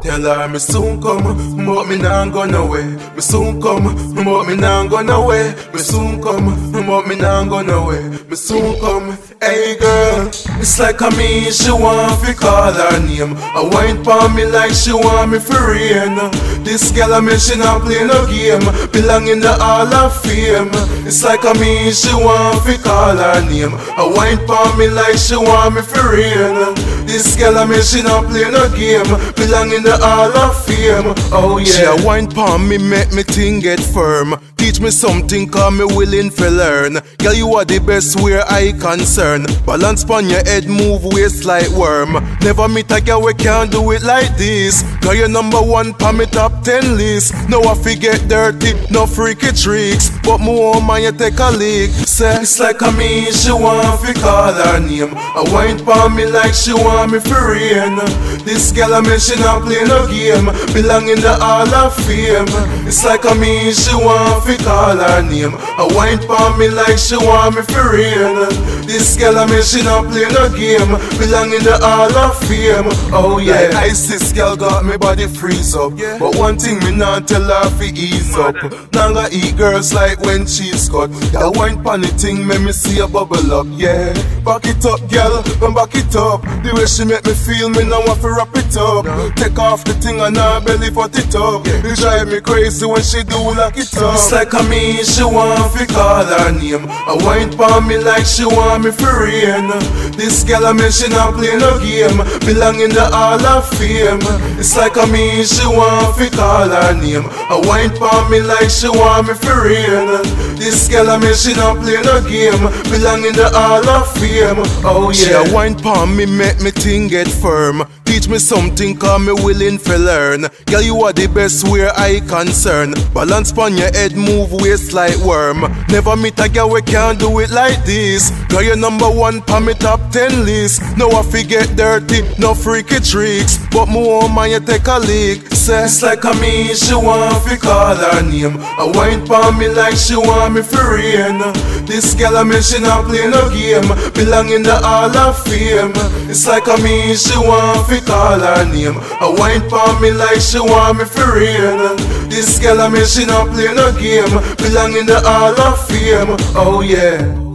Tell her me soon come, but me nah go nowhere. Me soon come, but me nah go nowhere. Me soon come, but me nah go nowhere. Me soon come, hey girl. It's like a me, she want fi call her name. I wine pon me like she want me for rain. This girl I mean she not play no game, belong in the Hall of Fame. It's like a me, she want fi call her name. I wine pon me like she want me for rain. This girl I mean she not play no game, belong in the Hall of Fame. Oh yeah. She a wine pon me, make me thing get firm. Teach me something, cause me willing for learn. Girl, you are the best where I concern. Balance pon your head, move waist like worm. Never meet a girl we can't do it like this. Cause you're number one pon me top ten list. No I forget dirty, no freaky tricks. But more woman, you take a lick. It's like a me, she want fi call her name. I wine pon me like she want me for rain. This girl I she not play no game. Belong in the Hall of Fame. It's like a me, she want fi call her name. I wine pon me like she want me for real. This girl I mean she not play no game. Belong in the Hall of Fame. Oh yeah. Like this girl got me body freeze up. But one thing me not tell her fi ease up. Now I eat girls like when she's cut. That wine pon the thing make me see a bubble up. Yeah. Back it up, girl, and back it up. The way she make me feel, me now want to wrap it up. Take off the thing and her belly put it up. It drive me crazy when she do it up. It's like a me, she want fi call her name. I wine pon me like she want me for rain. This girl I mean she not play no game. Belong in the Hall of Fame. It's like a me, she want fi call her name. I wine pon me like she want me for rain. This girl I mean she don't play no game. Belong in the Hall of Fame. Oh yeah. She a wine pon me, make me thing get firm. Teach me something, cause me willing for learn. Girl, you are the best where I concern. Balance pon your head, move waist like worm. Never meet a girl we can't do it like this. Girl, you're number one pon me top ten list. No I forget dirty, no freaky tricks. But me woman, you take a lick. It's like a me, she want fi call her name. I wine pon me like she want me for rain. This girl I mean she not play no game. Belong in the Hall of Fame. It's like a me, she want fi call her name. I wine pon me like she want me for rain. This girl I mean she not play no game. Belong in the Hall of Fame. Oh yeah.